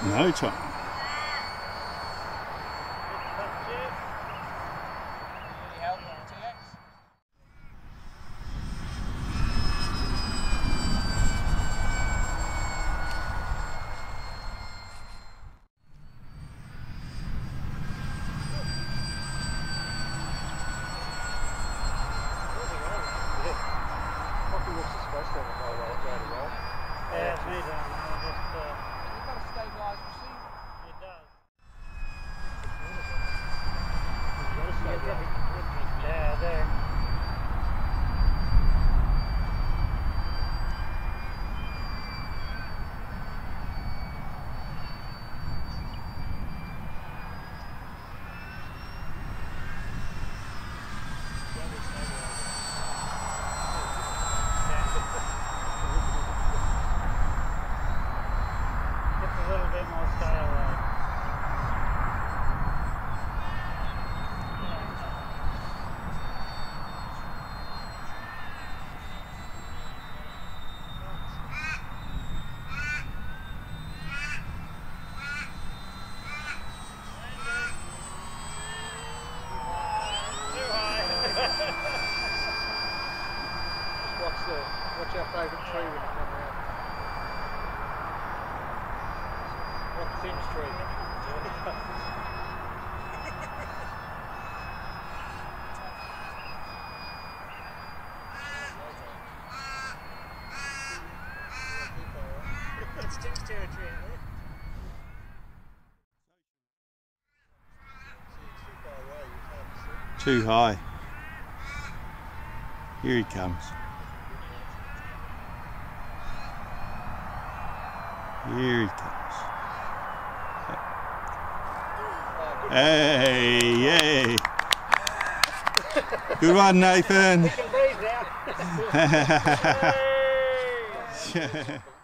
哪有错。Watch the watch our favourite tree when it comes around. What's Tim's tree? That's Tim's territory, isn't it? Too high. Here he comes. Here he comes. Hey, yay. Good one, Nathan.